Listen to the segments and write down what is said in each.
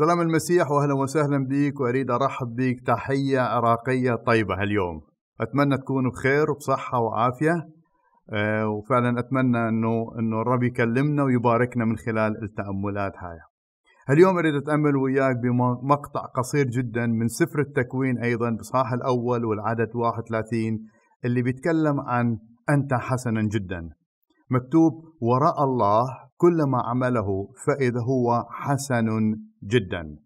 سلام المسيح واهلا وسهلا بك وأريد أرحب بك تحية عراقية طيبة هاليوم. أتمنى تكون بخير وبصحة وعافية. أه وفعلا أتمنى إنه إنه الرب يكلمنا ويباركنا من خلال التأملات هاي. اليوم أريد أتأمل وياك بمقطع قصير جدا من سفر التكوين أيضا بصحاح الأول والعدد 31 اللي بيتكلم عن أنت حسنا جدا. مكتوب وراء الله كل ما عمله فإذا هو حسن جدا.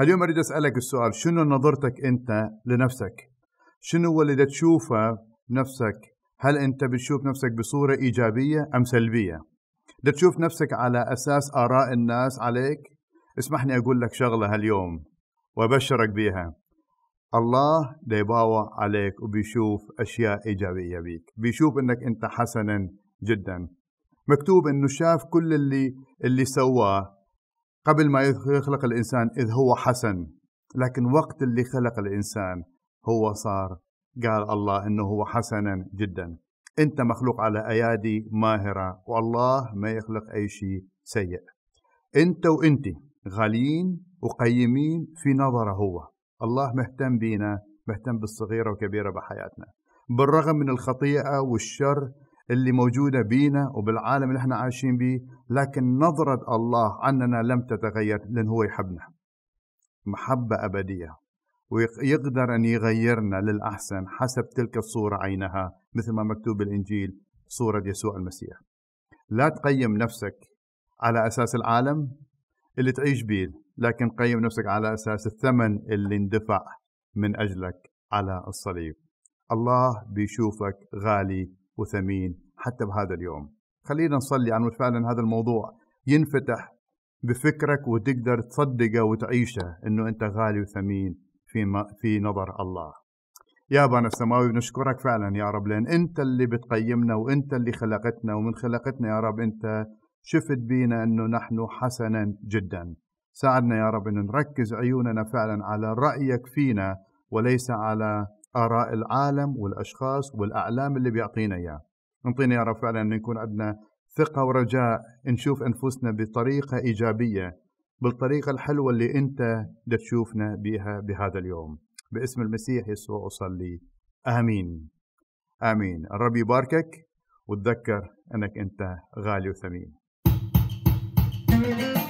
اليوم أريد أسألك السؤال شنو نظرتك أنت لنفسك؟ شنو هو اللي تشوفه نفسك هل أنت بتشوف نفسك بصورة إيجابية أم سلبية؟ تشوف نفسك على أساس آراء الناس عليك؟ اسمحني أقول لك شغلة هاليوم وأبشرك بيها. الله دا يباوع عليك وبيشوف أشياء إيجابية بيك بيشوف أنك أنت حسنا جدا. مكتوب إنه شاف كل اللي اللي سواه قبل ما يخلق الإنسان إذ هو حسن. لكن وقت اللي خلق الإنسان هو صار قال الله إنه هو حسنا جدا. أنت مخلوق على أيادي ماهرة والله ما يخلق أي شيء سيء. أنت وأنت غاليين وقيمين في نظره هو. الله مهتم بينا مهتم بالصغيرة وكبيرة بحياتنا. بالرغم من الخطيئة والشر اللي موجودة بينا وبالعالم اللي إحنا عايشين بيه لكن نظرة الله عننا لم تتغير لأن هو يحبنا. محبة أبدية. ويقدر أن يغيرنا للأحسن حسب تلك الصورة عينها مثل ما مكتوب بالإنجيل صورة يسوع المسيح. لا تقيم نفسك على أساس العالم اللي تعيش بيه لكن قيم نفسك على أساس الثمن اللي اندفع من أجلك على الصليب. الله بيشوفك غالي وثمين حتى بهذا اليوم. خلينا نصلي عن فعلا هذا الموضوع. ينفتح بفكرك وتقدر تصدقه وتعيشه إنه أنت غالي وثمين في في نظر الله. يا أبانا السماوي بنشكرك فعلا يا رب لأن أنت اللي بتقيمنا وأنت اللي خلقتنا ومن خلقتنا يا رب أنت شفت بينا إنه نحن حسنا جدا. ساعدنا يا رب ان نركز عيوننا فعلا على رأيك فينا وليس على آراء العالم والأشخاص والأعلام اللي بيعطينا إياه. انطينا يا رب فعلا أن يكون عندنا ثقة ورجاء نشوف أنفسنا بطريقة إيجابية بالطريقة الحلوة اللي أنت تشوفنا بها بهذا اليوم. باسم المسيح يسوع أصلي. آمين. آمين. الرب يباركك. وتذكر أنك أنت غالي وثمين. thank you